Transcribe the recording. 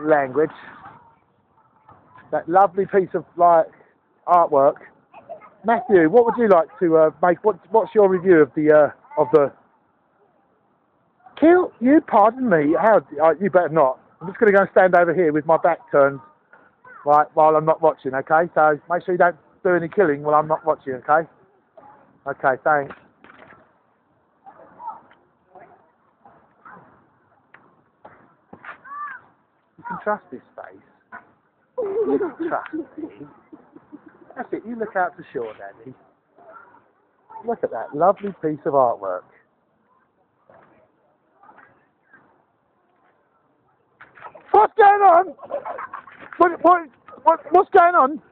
language. That lovely piece of like artwork. Matthew, what would you like to uh, make? What, what's your review of the uh, of the? Kill you? Pardon me. How? Uh, you better not. I'm just going to go and stand over here with my back turned, right, while I'm not watching. Okay, so make sure you don't do any killing while I'm not watching. Okay. Okay. Thanks. You can trust this face. You can trust me. That's it. You look out to shore, Daddy. Look at that lovely piece of artwork. What's going on? What, what, what, what's going on?